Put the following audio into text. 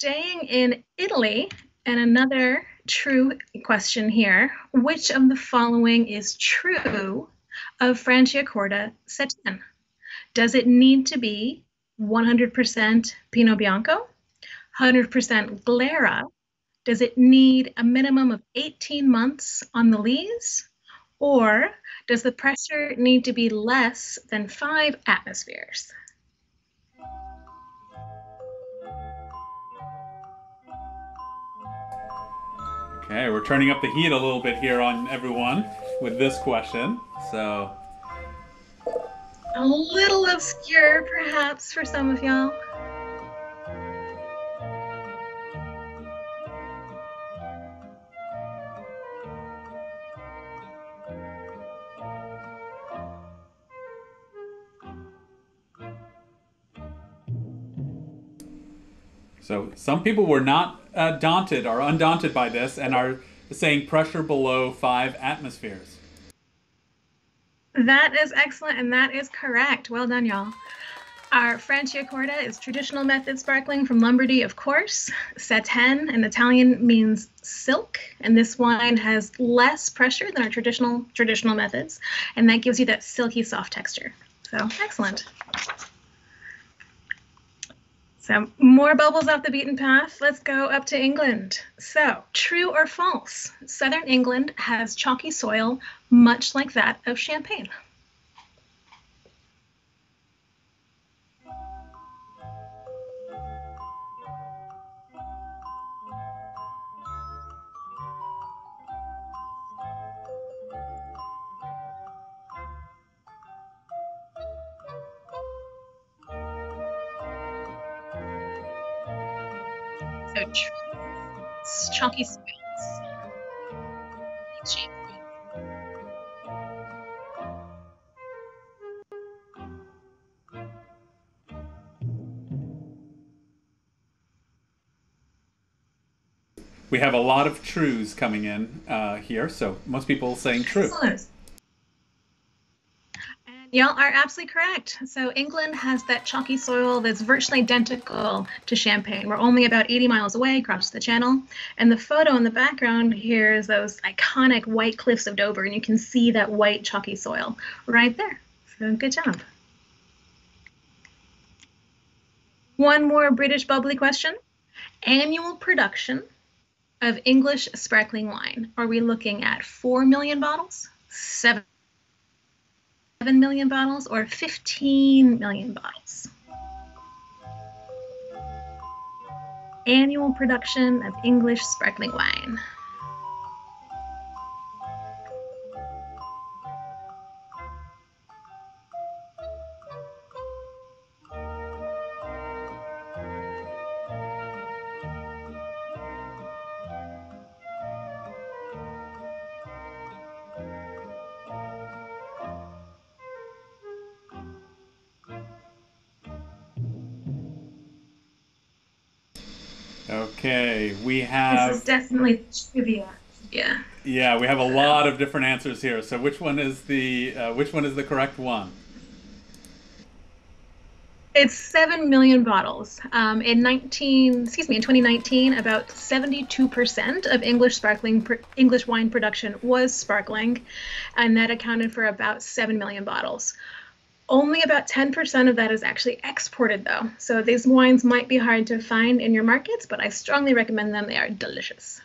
staying in Italy, and another true question here. Which of the following is true of Franciacorta Satèn? Does it need to be 100% Pinot Bianco, 100% Glera? Does it need a minimum of 18 months on the lees? Or does the pressure need to be less than five atmospheres? Okay, we're turning up the heat a little bit here on everyone with this question. So, a little obscure perhaps for some of y'all. So some people were not uh, daunted or undaunted by this and are saying pressure below five atmospheres. That is excellent, and that is correct. Well done, y'all. Our Franciacorta is traditional method sparkling from Lombardy, of course. Satèn in Italian means silk, and this wine has less pressure than our traditional traditional methods, and that gives you that silky soft texture. So excellent. So more bubbles off the beaten path. Let's go up to England. So true or false? Southern England has chalky soil, much like that of Champagne. So chunky soils. We have a lot of trues coming in uh, here, so most people saying true. Excellent. Y'all are absolutely correct. So England has that chalky soil that's virtually identical to Champagne. We're only about 80 miles away across the channel. And the photo in the background here is those iconic white cliffs of Dover, and you can see that white chalky soil right there. So good job. One more British bubbly question. Annual production of English sparkling wine. Are we looking at 4 million bottles, 7 7 million bottles or 15 million bottles. Annual production of English sparkling wine. Okay, we have. This is definitely trivia. Yeah. Yeah, we have a lot of different answers here. So which one is the uh, which one is the correct one? It's seven million bottles. Um, in 19, excuse me, in 2019, about 72% of English sparkling English wine production was sparkling, and that accounted for about seven million bottles. Only about 10% of that is actually exported, though. So these wines might be hard to find in your markets, but I strongly recommend them. They are delicious.